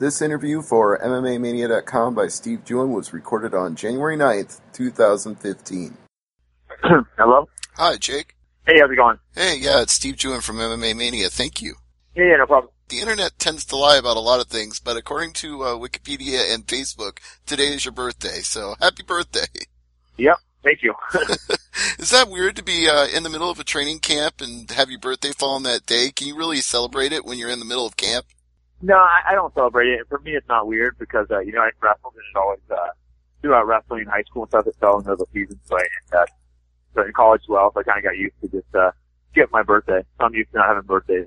This interview for MMAmania.com by Steve Juon was recorded on January 9th, 2015. Hello? Hi, Jake. Hey, how's it going? Hey, yeah, it's Steve Juon from MMA Mania. Thank you. Yeah, yeah, no problem. The internet tends to lie about a lot of things, but according to uh, Wikipedia and Facebook, today is your birthday, so happy birthday. Yep, thank you. is that weird to be uh, in the middle of a training camp and have your birthday fall on that day? Can you really celebrate it when you're in the middle of camp? No, I, I don't celebrate it. For me, it's not weird because, uh, you know, I wrestled and it always, uh, throughout wrestling in high school and stuff, it fell into the season. So I, uh, so in college as well, so I kind of got used to just, uh, skip my birthday. So I'm used to not having birthdays.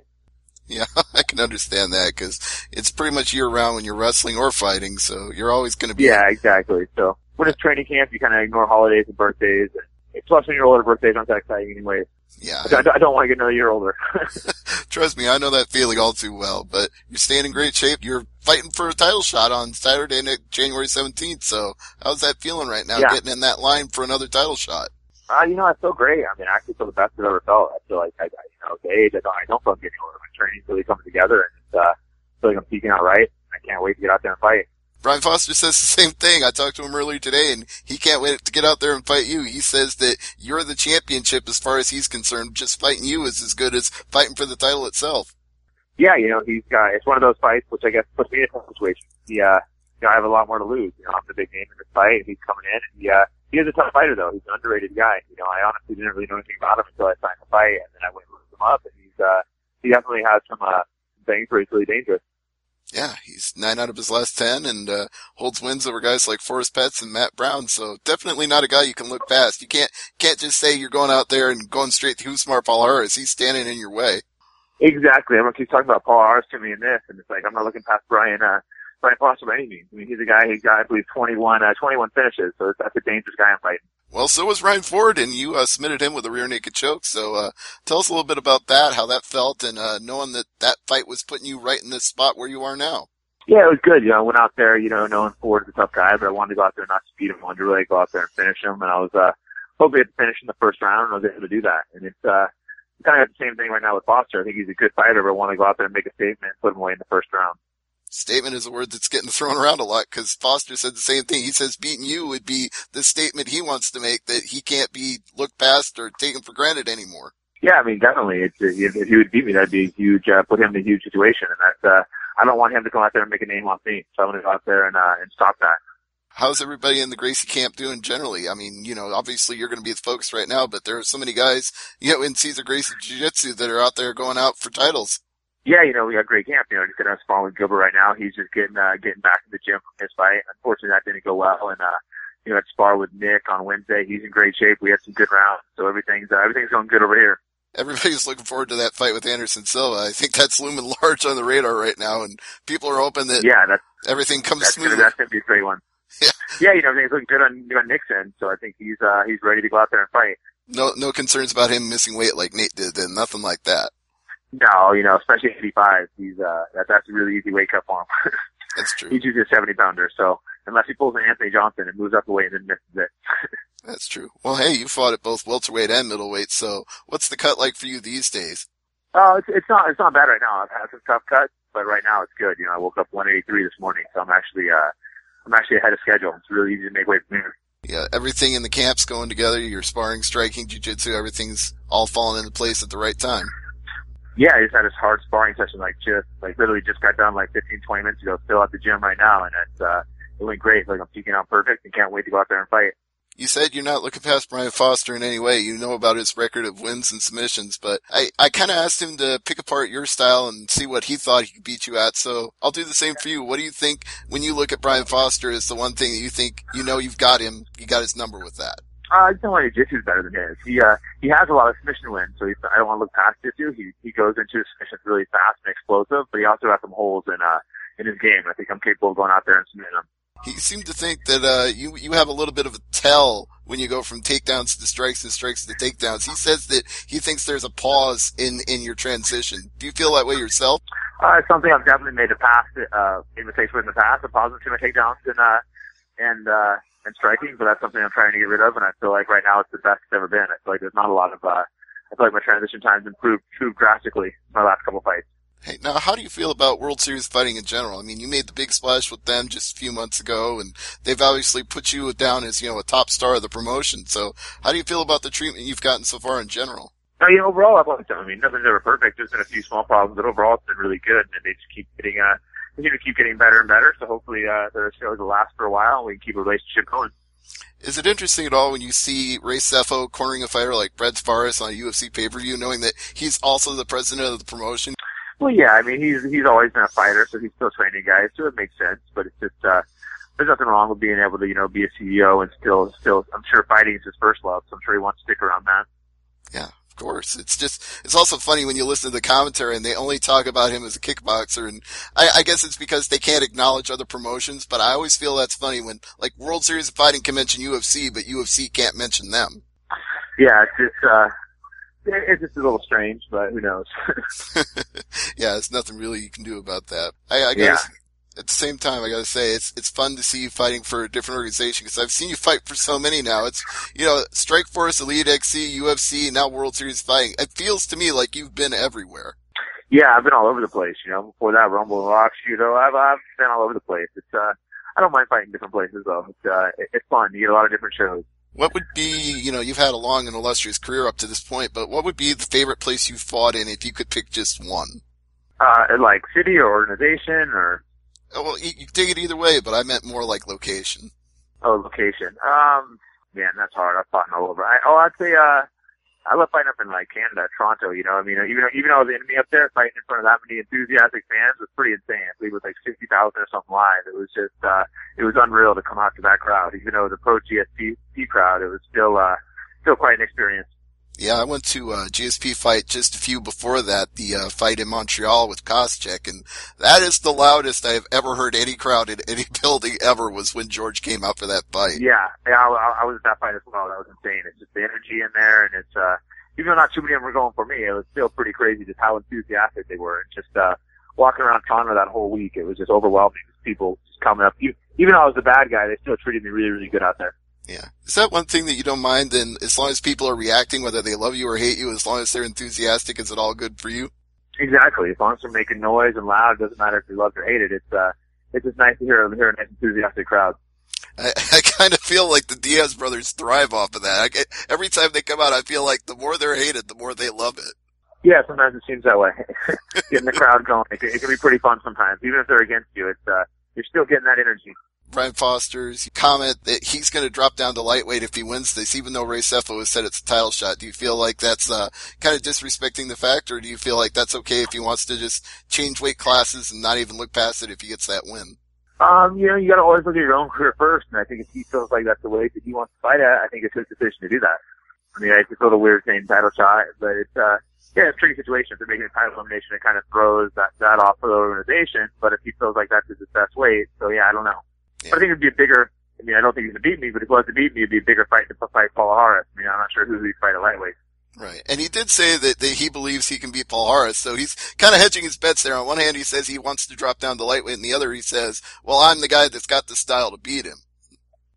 Yeah, I can understand that because it's pretty much year round when you're wrestling or fighting, so you're always going to be. Yeah, exactly. So when it's training camp, you kind of ignore holidays and birthdays. And plus, when you're older, birthdays aren't that exciting anyway. Yeah. I, I don't want to get another year older. Trust me, I know that feeling all too well, but you're staying in great shape. You're fighting for a title shot on Saturday, January 17th. So how's that feeling right now, yeah. getting in that line for another title shot? Uh, you know, I feel great. I mean, I actually feel the best I've ever felt. I feel like I, I you know, the age, I don't, I don't feel I'm getting older. My training's really coming together and it's, uh, I feel like I'm peaking out right. I can't wait to get out there and fight. Brian Foster says the same thing. I talked to him earlier today and he can't wait to get out there and fight you. He says that you're the championship as far as he's concerned. Just fighting you is as good as fighting for the title itself. Yeah, you know, he's got, it's one of those fights which I guess puts me in a tough situation. He, uh, you know, I have a lot more to lose. You know, I'm the big name in this fight. and He's coming in and he, uh, he is a tough fighter though. He's an underrated guy. You know, I honestly didn't really know anything about him until I signed the fight and then I went and looked him up and he's, uh, he definitely has some, uh, things where he's really dangerous. Yeah, he's nine out of his last ten and uh, holds wins over guys like Forrest Petz and Matt Brown. So definitely not a guy you can look past. You can't can't just say you're going out there and going straight to who's smart. Rousimar Palhares. He's standing in your way. Exactly. Everyone keep talking about Palhares to me in this, and it's like I'm not looking past Brian uh, Brian Foster by any means. I mean, he's a guy who got I believe 21 uh, 21 finishes, so that's a dangerous guy I'm fighting. Well, so was Ryan Ford, and you uh, submitted him with a rear naked choke. So uh, tell us a little bit about that, how that felt, and uh, knowing that that fight was putting you right in the spot where you are now. Yeah, it was good. You know, I went out there, you know, knowing Ford is a tough guy, but I wanted to go out there and not speed him. I wanted to really go out there and finish him. And I was, uh, hoping to finish in the first round and I was able to do that. And it's, uh, kind of the same thing right now with Foster. I think he's a good fighter, but I want to go out there and make a statement and put him away in the first round. Statement is a word that's getting thrown around a lot because Foster said the same thing. He says beating you would be the statement he wants to make that he can't be looked past or taken for granted anymore. Yeah, I mean, definitely. It's, if, if he would beat me, that'd be a huge, uh, put him in a huge situation. And that's, uh, I don't want him to come out there and make a name off me. So I'm going to go out there and, uh, and stop that. How's everybody in the Gracie camp doing generally? I mean, you know, obviously you're going to be the focus right now, but there are so many guys, you know, in Cesar Gracie Jiu-Jitsu that are out there going out for titles. Yeah, you know, we got great camp. You know, just us following Gilbert right now. He's just getting, uh, getting back in the gym from his fight. Unfortunately, that didn't go well. And, uh, you know, at spar with Nick on Wednesday. He's in great shape. We had some good rounds. So everything's, uh, everything's going good over here everybody's looking forward to that fight with Anderson Silva. I think that's looming large on the radar right now, and people are hoping that yeah, that's, everything comes that's smooth. Gonna, that's gonna be a great one. Yeah, yeah, you know, everything's looking good on, on Nixon, so I think he's uh he's ready to go out there and fight. No, no concerns about him missing weight like Nate did, and nothing like that. No, you know, especially 85, he's uh that, that's a really easy weight cut for him. that's true. he's usually a 70 pounder, so unless he pulls an Anthony Johnson and moves up the weight and then misses it. That's true. Well, hey, you fought at both welterweight and middleweight, so what's the cut like for you these days? Oh, it's it's not it's not bad right now. I've had some tough cuts, but right now it's good. You know, I woke up 183 this morning, so I'm actually uh I'm actually ahead of schedule. It's really easy to make weight from here. Yeah, everything in the camp's going together. You're sparring, striking, jiu-jitsu, everything's all falling into place at the right time. Yeah, I just had this hard sparring session, like just like literally just got done like 15, 20 minutes ago. Still at the gym right now, and it's uh it went great. Like I'm peaking out perfect, and can't wait to go out there and fight you said you're not looking past Brian Foster in any way. You know about his record of wins and submissions, but I, I kind of asked him to pick apart your style and see what he thought he could beat you at. So I'll do the same for you. What do you think when you look at Brian Foster is the one thing that you think, you know, you've got him, you got his number with that? Uh, I just don't want jiu-jitsu is better than his. He, uh, he has a lot of submission wins, so I don't want to look past jiu-jitsu. He, he goes into his submissions really fast and explosive, but he also has some holes in, uh, in his game. I think I'm capable of going out there and submitting him he seemed to think that uh, you you have a little bit of a tell when you go from takedowns to strikes and strikes to takedowns. He says that he thinks there's a pause in in your transition. Do you feel that way yourself? Uh, it's something I've definitely made a past uh, made mistakes with in the past. A pause between my takedowns and uh, and uh, and striking, but that's something I'm trying to get rid of. And I feel like right now it's the best it's ever been. I feel like there's not a lot of. Uh, I feel like my transition times improved, improved drastically in my last couple fights. Hey, now how do you feel about World Series fighting in general? I mean, you made the big splash with them just a few months ago, and they've obviously put you down as, you know, a top star of the promotion. So how do you feel about the treatment you've gotten so far in general? No, you know, overall, I've liked them. I mean, nothing's ever perfect. There's been a few small problems, but overall, it's been really good, and they just keep getting, uh, continue to keep getting better and better. So hopefully, uh, their shows will last for a while, and we can keep a relationship going. Is it interesting at all when you see Ray Sefo cornering a fighter like Brad Tavares on a UFC pay-per-view, knowing that he's also the president of the promotion? Well, yeah, I mean, he's he's always been a fighter, so he's still training guys, so it makes sense. But it's just uh, there's nothing wrong with being able to, you know, be a CEO and still still. I'm sure fighting is his first love, so I'm sure he wants to stick around that. Yeah, of course. It's just, it's also funny when you listen to the commentary and they only talk about him as a kickboxer. And I, I guess it's because they can't acknowledge other promotions, but I always feel that's funny when like World Series of Fighting can mention UFC, but UFC can't mention them. Yeah, it's just, uh, it's just a little strange, but who knows? yeah, there's nothing really you can do about that. I, I guess. Yeah at the same time, I gotta say, it's, it's fun to see you fighting for a different organization because I've seen you fight for so many now. It's, you know, Strikeforce, Elite XC, UFC, now World Series fighting. It feels to me like you've been everywhere. Yeah, I've been all over the place, you know, before that Rumble and Rock, you know, I've, I've been all over the place. It's, uh, I don't mind fighting different places though. It's, uh, it's fun. You get a lot of different shows. What would be, you know, you've had a long and illustrious career up to this point, but what would be the favorite place you fought in if you could pick just one? Uh, like city or organization or? Well, you, take it either way, but I meant more like location. Oh, location. Um, man, that's hard. I've fought all over. I, oh, I'd say, uh, I love fighting up in like Canada, Toronto. You know, I mean, even even though the enemy up there, fighting in front of that many enthusiastic fans was pretty insane. I believe it was like sixty thousand or something live. It was just, uh, it was unreal to come out to that crowd. Even though it was a pro GSP crowd, it was still, uh, still quite an experience. Yeah, I went to a GSP fight just a few before that, the uh, fight in Montreal with Koscheck, and that is the loudest I've ever heard any crowd in any building ever was when George came out for that fight. Yeah, yeah, I, I was at that fight as well. That was insane. It's just the energy in there, and it's, uh, even though not too many of them were going for me, it was still pretty crazy just how enthusiastic they were. And just, uh, walking around Toronto that whole week, it was just overwhelming. People just coming up. Even though I was the bad guy, they still treated me really, really good out there. Yeah. Is that one thing that you don't mind then as long as people are reacting, whether they love you or hate you, as long as they're enthusiastic, is it all good for you? Exactly. As long as they're making noise and loud, it doesn't matter if you love or hate it. It's, uh, it's just nice to hear, hear a nice enthusiastic crowd. I, I kind of feel like the Diaz brothers thrive off of that. Get, every time they come out, I feel like the more they're hated, the more they love it. Yeah, sometimes it seems that way. getting the crowd going, it can, it can be pretty fun sometimes. Even if they're against you, it's, uh, you're still getting that energy. Brian Foster's comment that he's going to drop down to lightweight if he wins this, even though Ray Sefo has said it's a title shot. Do you feel like that's uh, kind of disrespecting the fact, or do you feel like that's okay if he wants to just change weight classes and not even look past it if he gets that win? Um, you know, you got to always look at your own career first, and I think if he feels like that's the way that he wants to fight at, I think it's his decision to do that. I mean, it's a little weird saying title shot, but it's uh, yeah, it's a tricky situation. If they're making a title elimination, it kind of throws that that off for the organization. But if he feels like that's his best weight, so yeah, I don't know. Yeah. I think it'd be a bigger. I mean, I don't think he's gonna beat me, but if he was to beat me, it'd be a bigger fight to fight Palhares. I mean, I'm not sure who he'd fight at lightweight. Right. And he did say that, that he believes he can beat Palhares, so he's kind of hedging his bets there. On one hand, he says he wants to drop down to lightweight, and the other, he says, well, I'm the guy that's got the style to beat him.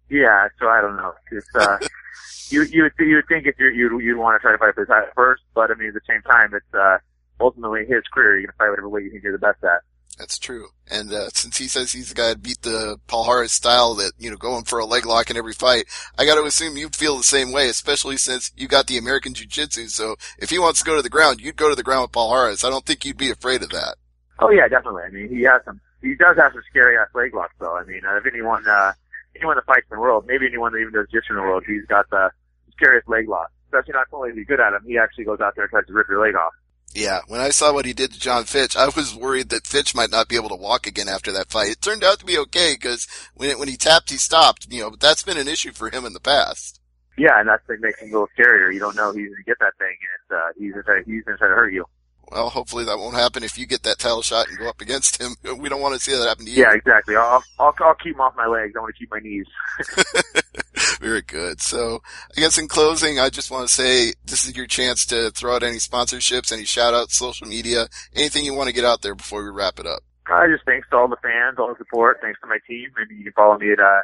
Yeah, so I don't know. It's, uh, you, you would, you would think if you're, you'd, you'd want to try to fight for his title first, but I mean, at the same time, it's, uh, ultimately his career. You're going to fight whatever way you think you're the best at. That's true. And uh, since he says he's the guy that beat the Palhares style that, you know, going for a leg lock in every fight, I got to assume you'd feel the same way, especially since you got the American Jiu-Jitsu. So if he wants to go to the ground, you'd go to the ground with Palhares. I don't think you'd be afraid of that. Oh yeah, definitely. I mean, he has some, he does have some scary ass leg locks though. I mean, uh, if anyone, uh, anyone that fights in the world, maybe anyone that even does jiu-jitsu in the world, he's got the scariest leg locks. Especially not only is he good at him, he actually goes out there and tries to rip your leg off. Yeah, when I saw what he did to Jon Fitch, I was worried that Fitch might not be able to walk again after that fight. It turned out to be okay because when it, when he tapped, he stopped. You know, but that's been an issue for him in the past. Yeah, and that's what makes him a little scarier. You don't know he's going to get that thing, and uh, he's going to he's going to try to hurt you. Well, hopefully that won't happen if you get that title shot and go up against him. We don't want to see that happen to you. Yeah, exactly. I'll I'll, I'll keep him off my legs. I want to keep my knees. Very good. So I guess in closing, I just want to say this is your chance to throw out any sponsorships, any shout outs, social media, anything you want to get out there before we wrap it up. I just thanks to all the fans, all the support. Thanks to my team. And you can follow me at uh,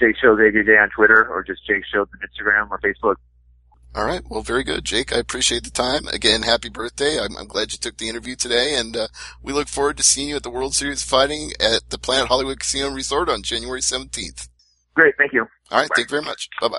Jake Shields ABJ on Twitter or just Jake Shields on Instagram or Facebook. All right. Well, very good, Jake. I appreciate the time. Again, happy birthday. I'm, I'm glad you took the interview today, and uh, we look forward to seeing you at the World Series fighting at the Planet Hollywood Casino Resort on January 17th. Great. Thank you. All right. Bye. Thank you very much. Bye bye.